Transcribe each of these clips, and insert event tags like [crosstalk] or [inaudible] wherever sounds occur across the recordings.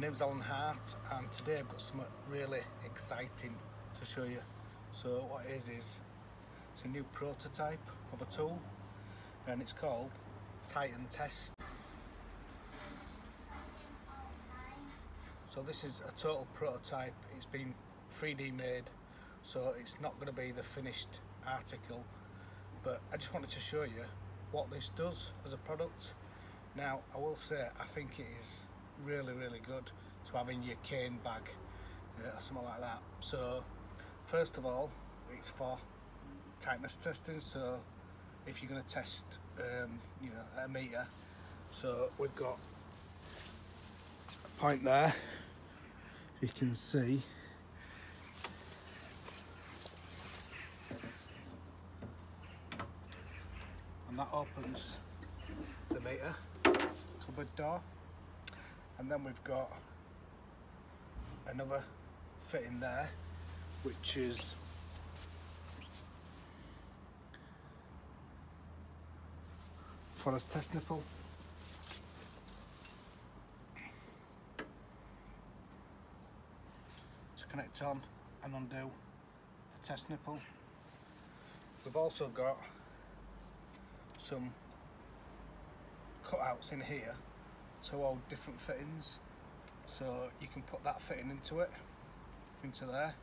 My name's Allen Hart and today I've got something really exciting to show you. So what it is is it's a new prototype of a tool and it's called Tight n Test. So this is a total prototype, it's been 3D made so it's not going to be the finished article but I just wanted to show you what this does as a product. Now I will say I think it is really really good to have in your cane bag uh, or something like that. So first of all it's for tightness testing so if you're going to test um, you know a meter so we've got a point there. You can see. And that opens the meter cupboard door and then we've got another fitting there which is for us test nipple. To connect on and undo the test nipple. We've also got some cutouts in here to hold different fittings. So you can put that fitting into it into there.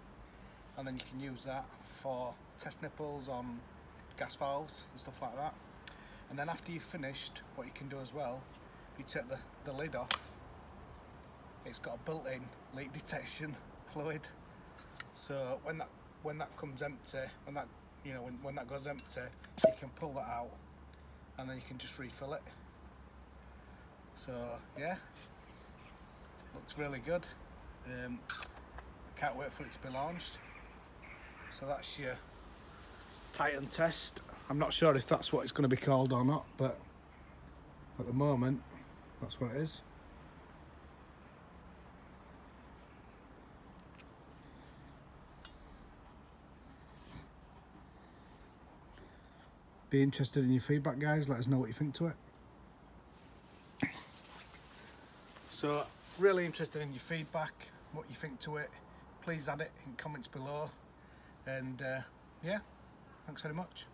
And then you can use that for test nipples on gas valves and stuff like that. And then after you've finished what you can do as well if you take the, the lid off. It's got a built-in leak detection [laughs] fluid. So when that when that comes empty when that you know when, when that goes empty you can pull that out and then you can just refill it so yeah. Looks really good. Um, can't wait for it to be launched. So that's your Tight n Test. I'm not sure if that's what it's going to be called or not but at the moment that's what it is. Be interested in your feedback guys. Let us know what you think to it so really interested in your feedback what you think to it. Please add it in comments below. And uh, yeah thanks very much